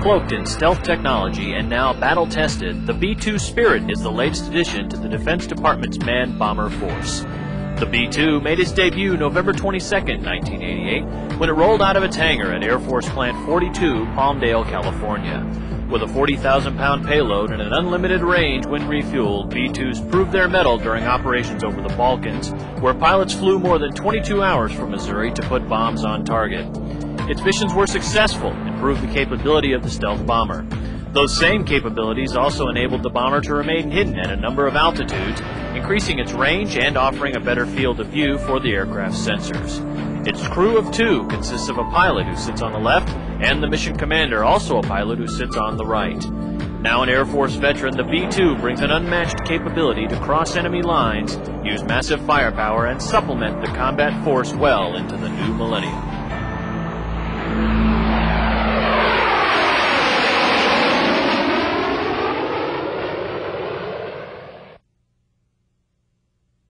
Cloaked in stealth technology and now battle tested, the B 2 Spirit is the latest addition to the Defense Department's manned bomber force. The B 2 made its debut November 22, 1988, when it rolled out of its hangar at Air Force Plant 42, Palmdale, California. With a 40,000 pound payload and an unlimited range when refueled, B 2s proved their mettle during operations over the Balkans, where pilots flew more than 22 hours from Missouri to put bombs on target. Its missions were successful and proved the capability of the stealth bomber. Those same capabilities also enabled the bomber to remain hidden at a number of altitudes, increasing its range and offering a better field of view for the aircraft's sensors. Its crew of two consists of a pilot who sits on the left and the mission commander, also a pilot who sits on the right. Now an Air Force veteran, the B-2 brings an unmatched capability to cross enemy lines, use massive firepower, and supplement the combat force well into the new millennium.